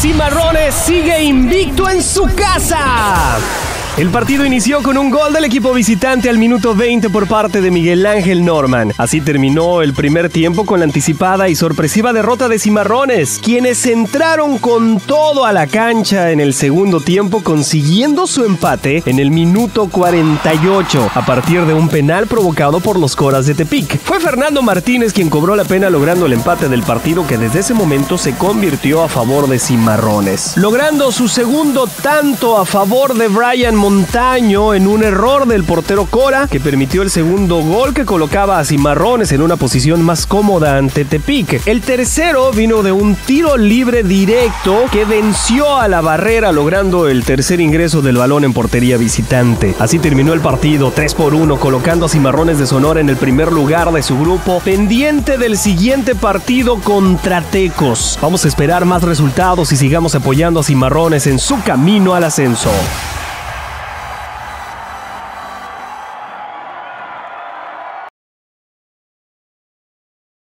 Cimarrones sigue invicto en su casa. El partido inició con un gol del equipo visitante al minuto 20 por parte de Miguel Ángel Norman. Así terminó el primer tiempo con la anticipada y sorpresiva derrota de Cimarrones, quienes entraron con todo a la cancha en el segundo tiempo consiguiendo su empate en el minuto 48 a partir de un penal provocado por los Coras de Tepic. Fue Fernando Martínez quien cobró la pena logrando el empate del partido que desde ese momento se convirtió a favor de Cimarrones, logrando su segundo tanto a favor de Brian Montaño en un error del portero Cora que permitió el segundo gol que colocaba a Cimarrones en una posición más cómoda ante Tepic. El tercero vino de un tiro libre directo que venció a la barrera logrando el tercer ingreso del balón en portería visitante. Así terminó el partido 3 por 1 colocando a Cimarrones de Sonora en el primer lugar de su grupo pendiente del siguiente partido contra Tecos. Vamos a esperar más resultados y sigamos apoyando a Cimarrones en su camino al ascenso.